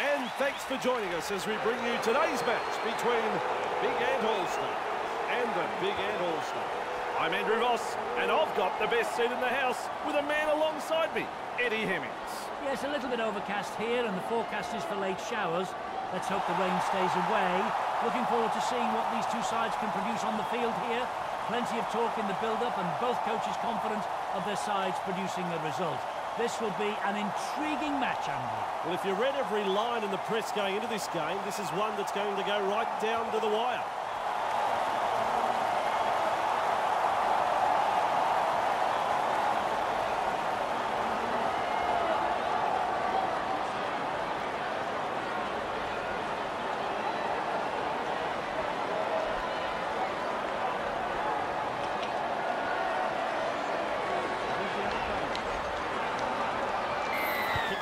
and thanks for joining us as we bring you today's match between Big Ant All-Star and the Big Ant All-Star. I'm Andrew Voss, and I've got the best seat in the house with a man alongside me, Eddie Hemmings. Yes, a little bit overcast here, and the forecast is for late showers. Let's hope the rain stays away. Looking forward to seeing what these two sides can produce on the field here. Plenty of talk in the build-up, and both coaches confident of their sides producing a result. This will be an intriguing match, Andy. Well, if you read every line in the press going into this game, this is one that's going to go right down to the wire.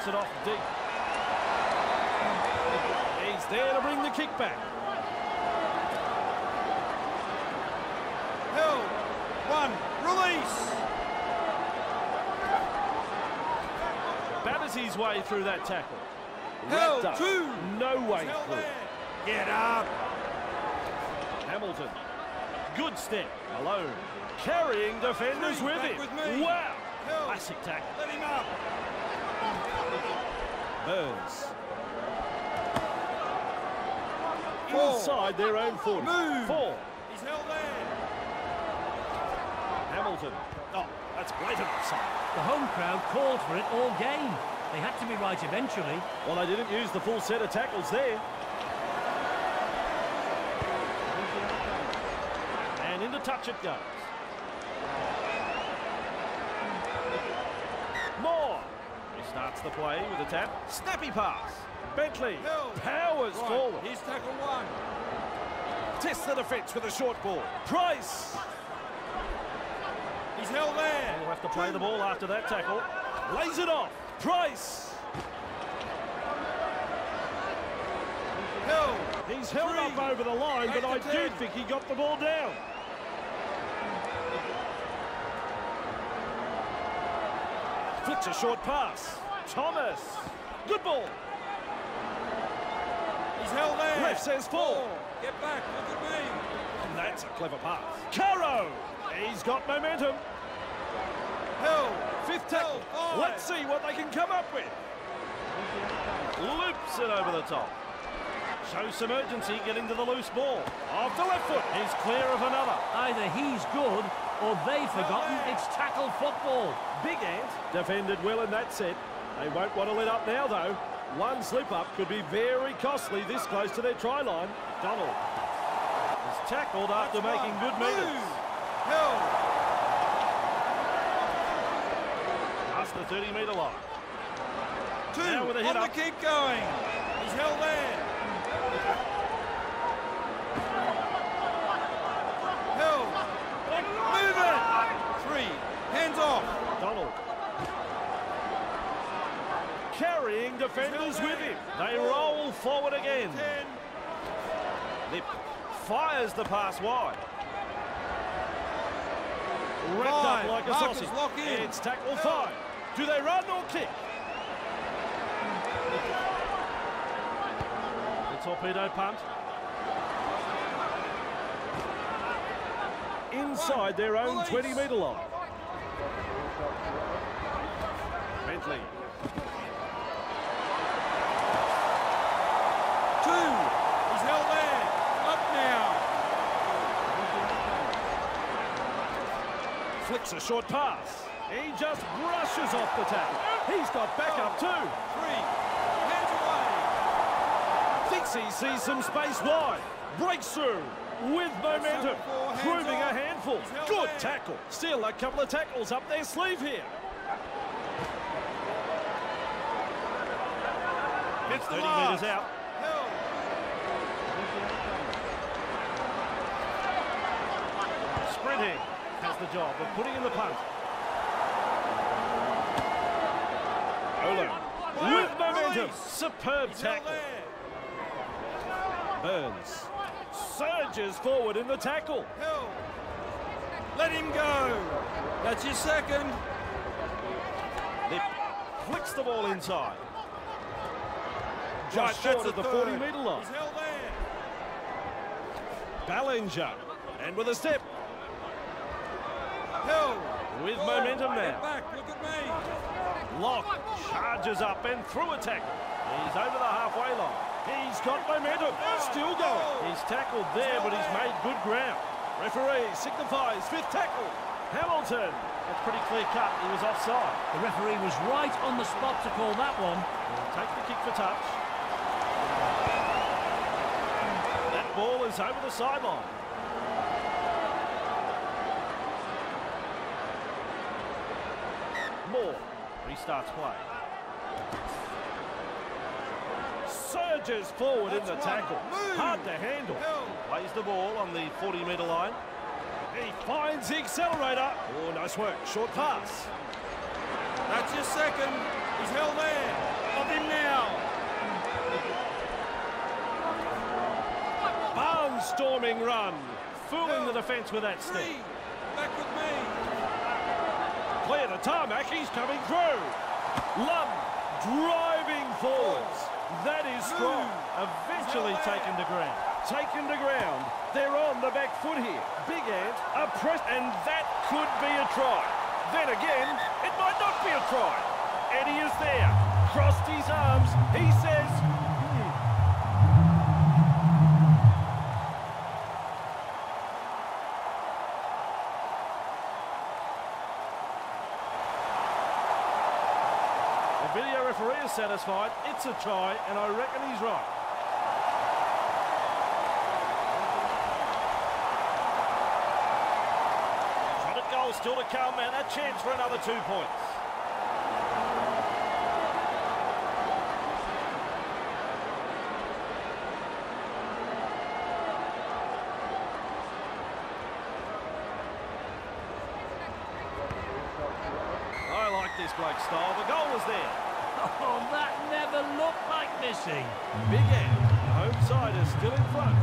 It off deep. He's there to bring the kick back. Hill, one, release. Batters his way through that tackle. Hill, up. two. No way through. Get up. Hamilton. Good step. Alone. Carrying defenders Three, with him. with wow. Hill. Classic tackle. Let him up. Burns. Four. Inside their own 40. Move. Four. He's held there. Hamilton. Oh, that's blatant offside. The home crowd called for it all game. They had to be right eventually. Well, they didn't use the full set of tackles there. And into touch it goes. Moore. Starts the play with a tap. Snappy pass. Bentley Hill. powers Right. forward. He's tackle one. Tests the defence with a short ball. Price. He's held there. We'll have to play the ball after that tackle. Lays it off. Price. Hill. He's held Three. up over the line, but I do think he got the ball down. Flicks a short pass. Thomas. Good ball. He's held there. Ref says four. Get back. Look at me. And that's a clever pass. Caro. He's got momentum. Hill. Fifth tackle. five. Let's see what they can come up with. Loops it over the top. Shows some urgency getting to the loose ball. Off the left foot. He's clear of another. Either he's good or they've forgotten it's tackle football. Big Ant defended well in that set. They won't want to let up now, though. One slip-up could be very costly this close to their try line. Donald is tackled after That's making one. good Move. meters. Hill. Past the 30-metre line. Two. Now with a hit On up. the keep going. He's held there. Hill. Move it. Three. Hands off. Donald. Defenders with him. They roll forward again. Lip fires the pass wide. Wrapped up like a Markers sausage. lock in. It's tackle five. Do they run or kick? The torpedo punt. Inside their own 20 metre line. Bentley. Two. He's held there. Up now. Flicks a short pass. He just brushes off the tackle. He's got backup too. Oh, three. Hands away. Thinks he sees some space wide. Breaks through with momentum. Seven, four, hands Proving a handful. Good tackle. Still a couple of tackles up their sleeve here. Gets the 30 last. metres out. Hill. Sprinting has the job of putting in the punt. Olo with momentum. Superb tackle. Burns surges forward in the tackle. Let him go. That's your second. Lip flicks the ball inside. just Right, short of the 40 metre line. He's held there. Ballinger, and with a step, Held. With Good. momentum Get now. back, look at me. Lock charges up and through a tackle. He's over the halfway line. He's got momentum, still going. He's tackled there, but he's made good ground. Referee signifies fifth tackle. Hamilton. That's pretty clear cut. He was offside. The referee was right on the spot to call that one. He'll take the kick for touch. That ball is over the sideline. Restarts play. Surges forward in the tackle. Move. Hard to handle. Plays the ball on the 40 metre line. He finds the accelerator. Oh, nice work. Short pass. That's your second. He's held there. Of him now. Barnstorming run. Fooling the defence with that step. Me. Clear the tarmac, he's coming through. Lum driving forwards. That is strong. Eventually taken to ground. Taken to ground. They're on the back foot here. Big Ant, a press, and that could be a try. Then again, it might not be a try. Eddie is there. Crossed his arms. He says, referee is satisfied. It's a try, and I reckon he's right. Shot goal still to come, and a chance for another two points. I like this bloke style. The goal was there. Oh, that never looked like missing. Big Ant, the home side is still in front.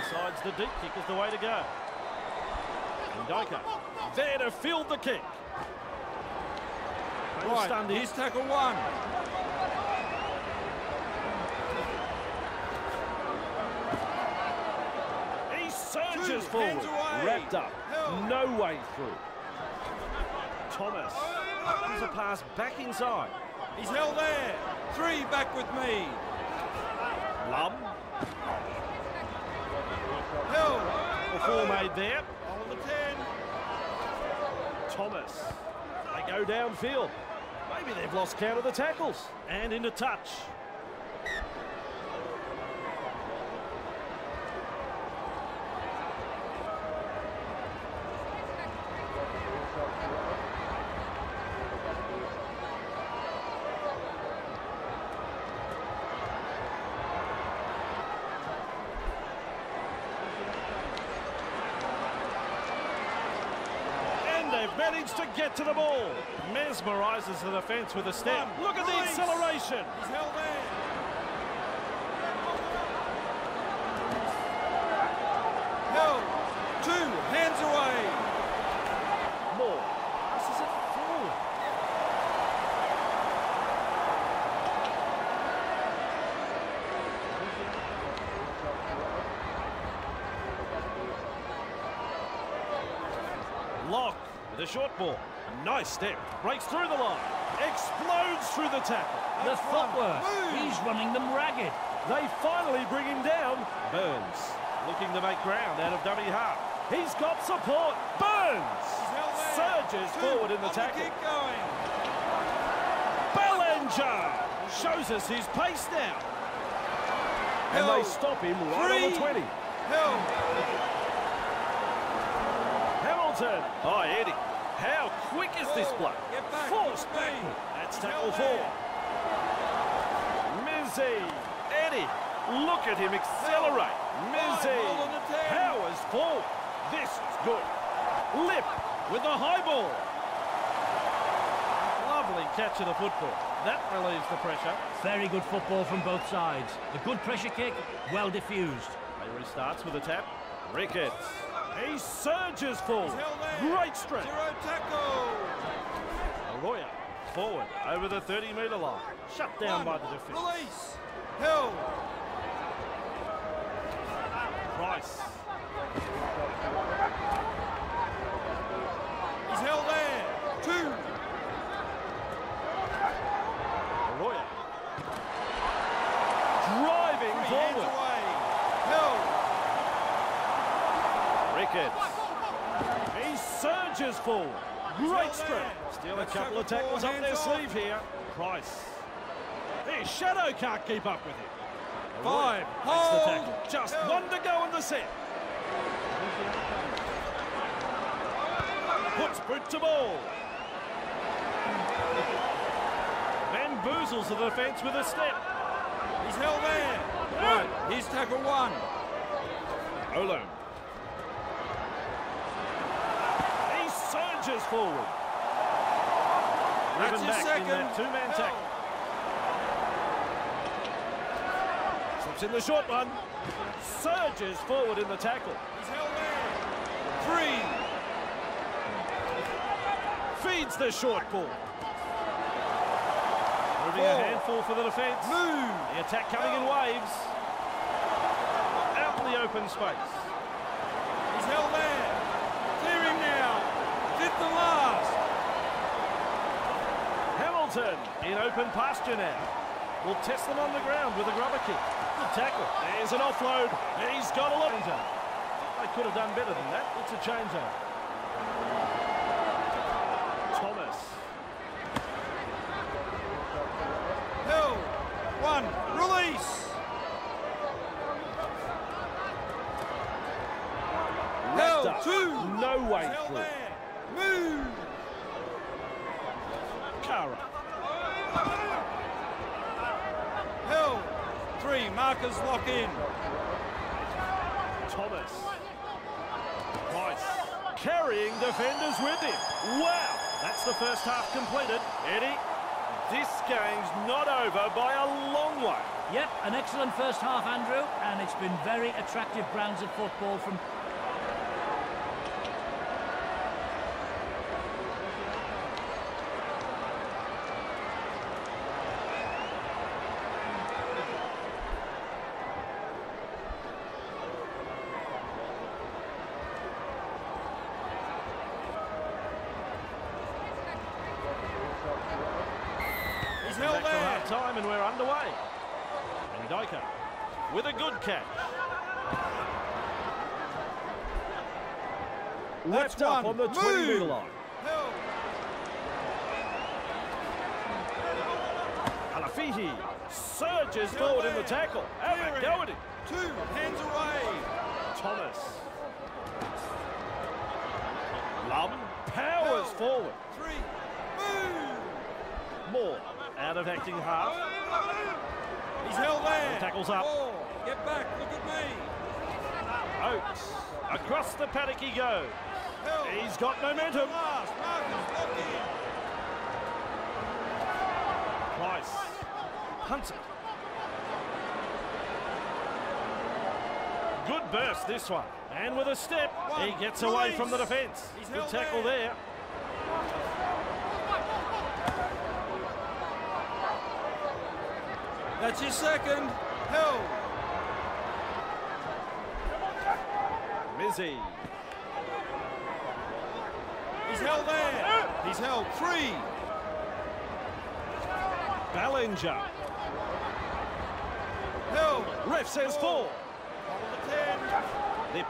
Decides the deep kick is the way to go. Ndika, there to field the kick. Right, him. here's tackle one. He surges Two, forward. Wrapped up. Held. No way through. Thomas. There's a pass back inside. He's held there. Three back with me. Lum. Held. The four made there. On the ten. Thomas. They go downfield. Maybe they've lost count of the tackles. And into touch. And they've managed to get to the ball. Mesmerises the defence with a step. One, Look at the acceleration. He's held there. Held. Two. Hands away. More. This it forward. Lock with a short ball. A nice step. Breaks through the line. Explodes through the tackle. The That's one. footwork. Move. He's running them ragged. They finally bring him down. Burns looking to make ground out of dummy half. He's got support. Burns He's held there. surges Two. forward in the Up tackle. kick going. Bellinger shows us his pace now. And they stop him right on the 20. Held. Hamilton. Oh, Eddie. How quick is this Four. bloke? Get back. Force With me. backward. That's tackle four. there. Mizzy. Eddie. Look at him accelerate. Mizzy. Five, hold on the 10. Powers forward. This is good. Lip with the high ball. Lovely Lovely catch of the football. That relieves the pressure. Very good football from both sides. A good pressure kick, well diffused. He restarts with a tap. Ricketts. He surges forward. Great strength. Zero tackle. Arroyo forward over the 30 metre line. Shut down by the defence. Release. Held. Price. He's held there. Two. Arroyo. Driving Three hands forward. away. Held. He surges forward. Great strength. Still a couple of have the ball, tackles up their sleeve here. Price. Here, Shadow can't keep up with him. Five. Arroyo makes the Hold. tackle. Just one to go in the set. Puts boot to ball. Bamboozles the defence with a step. He's held there. Right. Here's tackle one. Olone. He surges forward. That's Driven back second. in that two-man tackle. Slips in the short one. Surges forward in the tackle. He's held. Three. Feeds the short ball. Moving a handful for the defence. Move. The attack coming in waves. Out in the open space. He's held there. Clearing now. And last. Hamilton in open pasture now. Will test them on the ground with a grubber kick. Good tackle. There's an offload. He's got a lot. They could have done better than that. It's a changeover. Thomas. Held. One. Release. Held. Left up. Two. No way He's held through. there. Move. Kara. Held. Three. Markers lock in. Thomas. Price. Carrying defenders with him. Wow. That's the first half completed. Eddie, this game's not over by a long way. Yep, an excellent first half, Andrew, and it's been very attractive brands of football from He's Back held for there. half time and we're underway. And Dyker with a good catch. That's up one. on the 20 metre line. Alafihi surges forward in the tackle. Have a go at him. Two. Hands away. Thomas. Lum powers forward. Three. Move. More out of acting half. He's held there. Tackles up. Four. Get back. Look at me. Oates. Across the paddock he goes. He's got momentum. Last. Markers lock in. Price. Punts it. Good burst this one. And with a step, he gets away from the defence. Good tackle there. That's your second. Held. Mizzy. Held there. He's held. Three. Ballinger. Held. Ref says four. The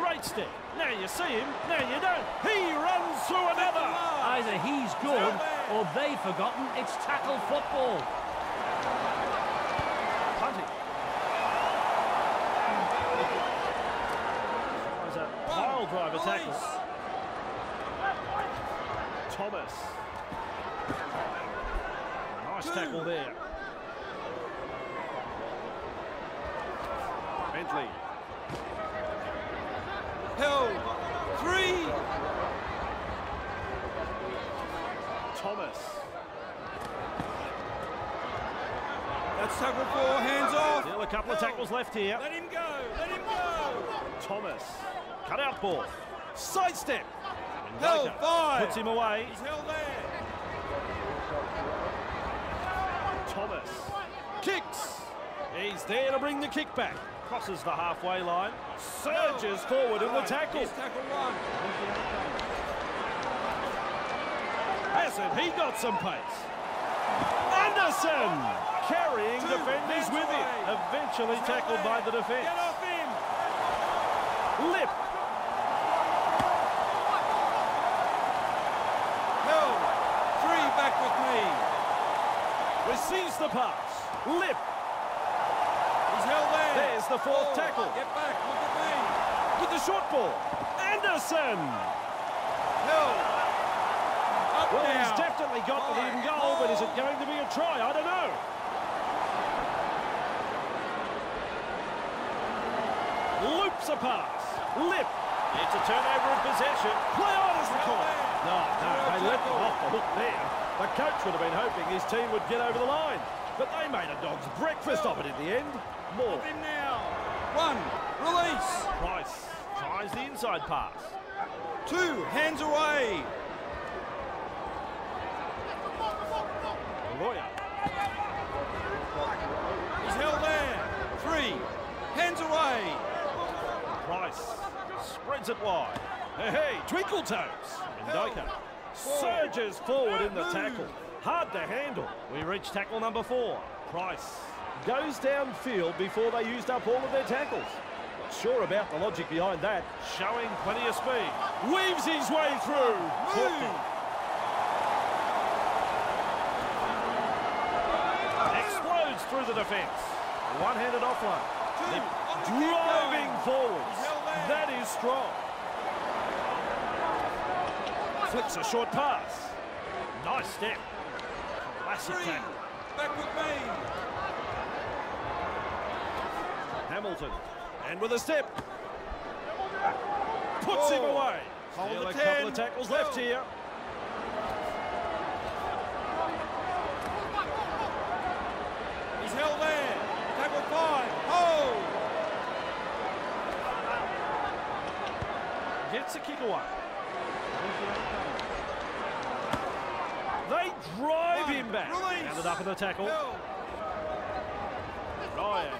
Great step. Now you see him, now you don't. He runs through another. either he's good or they've forgotten it's tackle football. Punting. Tries a pile driver tackle. Release. Thomas. Nice tackle there. Bentley. Held. Three. Thomas. That's tackle four, hands off. Still a couple of tackles left here. Let him go, let him go. Thomas. Cut out ball. Sidestep. Held, five. Puts him away. He's held there. Thomas. Kicks. He's there to bring the kick back. Crosses the halfway line. Surges forward in the tackle. Here's tackle one. Hasn't he got some pace? Anderson carrying Two defenders with him. Eventually tackled by the defence. Get off him. Lip. Held. Three back with me. Receives the pass. Lip. He's held there. There's the fourth Four. tackle. Get back, look at me. With the short ball. Anderson. Held. Up Well, now. he's definitely got the lead and goal, but is it going to be a try? I don't know. Loops a pass. Lip. It's a turnover of possession. Play on is the call. No, they off the hook there. The coach would have been hoping his team would get over the line. But they made a dog's breakfast of it in the end. More. Him now. One. Release. Price tries the inside pass. Two. Hands away. Lawyer. He's held there. Three. Hands away. Price spreads it wide. Hey, hey, twinkle toes. Mendoka surges forward in the tackle. Hard to handle. We reach tackle number four. Price goes downfield before they used up all of their tackles. Not sure about the logic behind that. Showing plenty of speed. Weaves his way through. Explodes through the defence. One-handed offload. Two. They're On the kick driving forwards. He's held there. That is strong. Flicks a short pass. Nice step. Classic tackle. Back with me. Hamilton. And with a step. Puts him oh. away. Hold Still the a couple of tackles left here. He's held there. Tackle five. Hold. Gets a kick away. They drive One. him back. Release. Ended up in the tackle. Ryan.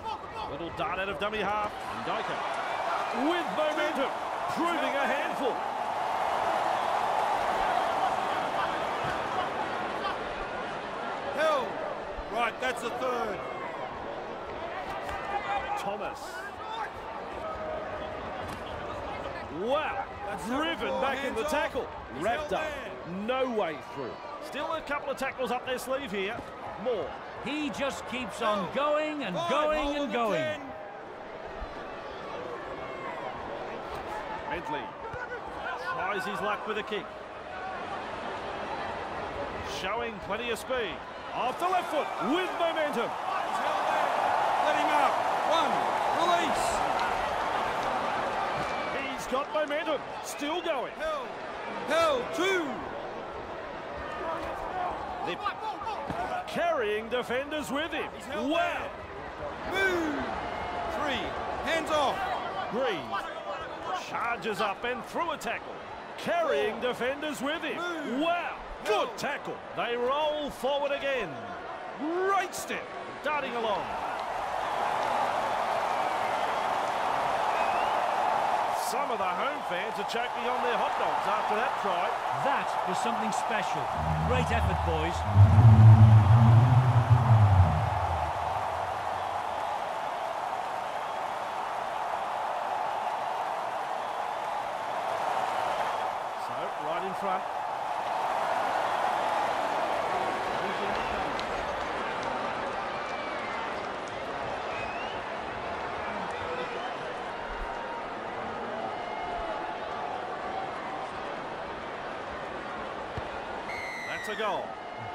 Little dart out of dummy half. And Dyker. With momentum. Proving a handful. Held. Right, that's the third. Thomas. Wow. That's Driven back in the tackle. Wrapped up. No way through. Still a couple of tackles up their sleeve here. More. He just keeps on going and Five, going and going. 10. Bentley tries his luck with a kick. Showing plenty of speed. Off the left foot with momentum. He's held there. Let him up. One. Release. He's got momentum. Still going. Held. Held. Two. Lip. Carrying defenders with him. He's held Wow. Move. Three. Hands off. Green charges up and through a tackle. Carrying defenders with him. Move. Wow. Good Held. tackle. They roll forward again. Great step. Darting along. Some of the home fans are choking on their hot dogs after that try. That was something special. Great effort, boys.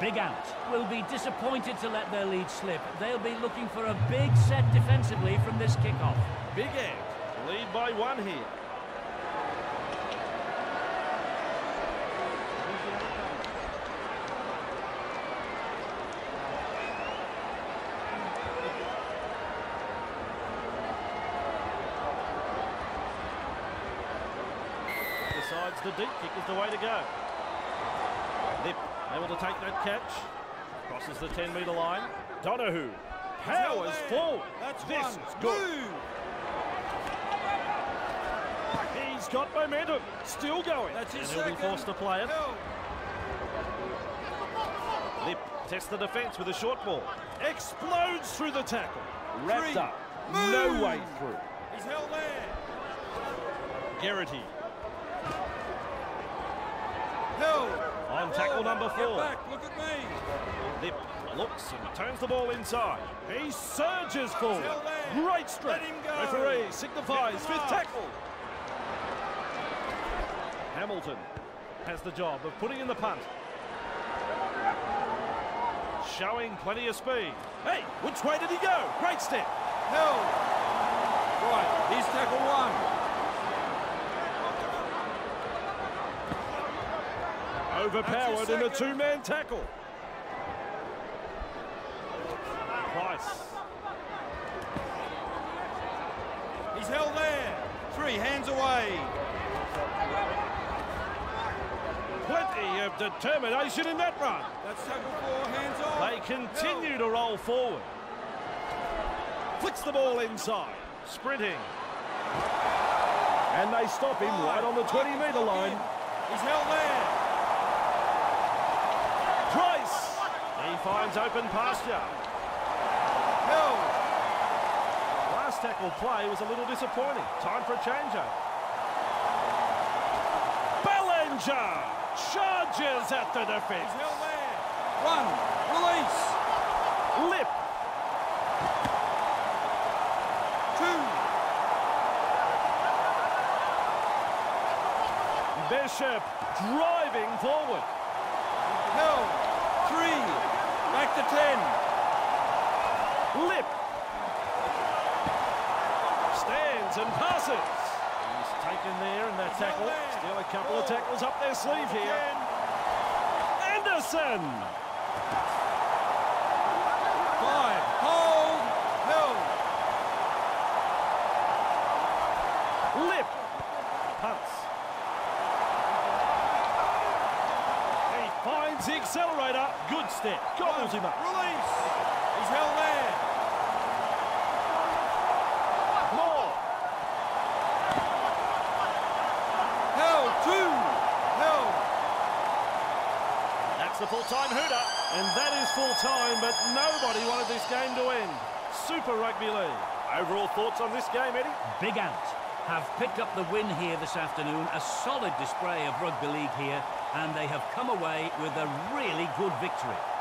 big Ant. Will be disappointed to let their lead slip. They'll be looking for a big set defensively from this kickoff. Big Ant. Lead by one here. The deep kick is the way to go. Able to take that catch. Crosses the 10 metre line. Donahue powers forward. That's this one. is good. Move. He's got momentum. Still going. That's and his he'll be forced to play it. Lip tests the defence with a short ball. Explodes through the tackle. Wrapped Three. up. Move. No way through. He's held there. Garrity Held. On tackle number four. back. Look at me. Lip looks and turns the ball inside. He surges forward. Great strength. Him go. Referee signifies fifth tackle. Hamilton has the job of putting in the punt. Showing plenty of speed. Hey, which way did he go? Great step. Held. Right. Here's tackle one. Overpowered in a two-man tackle. Price. He's held there. Three. Hands away. Plenty of determination in that run. That's tackle four. Hands off. They continue to roll forward. Flicks the ball inside. Sprinting. And they stop him right on the 20 metre line. He's held there. Price. He finds open pasture. Held. Last tackle play was a little disappointing. Time for a changeover. Bellinger charges at the defence. there. One. Release. Lip. Two. Bishop driving forward. Held. Three. Back to ten. Lip. Stands and passes. He's taken there in that tackle. there. Still a couple of tackles up their sleeve here. Anderson. Five. Hold. Held. Lip. Punts. He finds the accelerator. Good step. Gobbles him up. Release. He's held there. More. Held. Two. Held. That's the full-time hooter. And that is full-time, but nobody wanted this game to end. Super Rugby League. Overall thoughts on this game, Eddie? Big Ant have picked up the win here this afternoon. A solid display of rugby league here, and they have come away with a really good victory.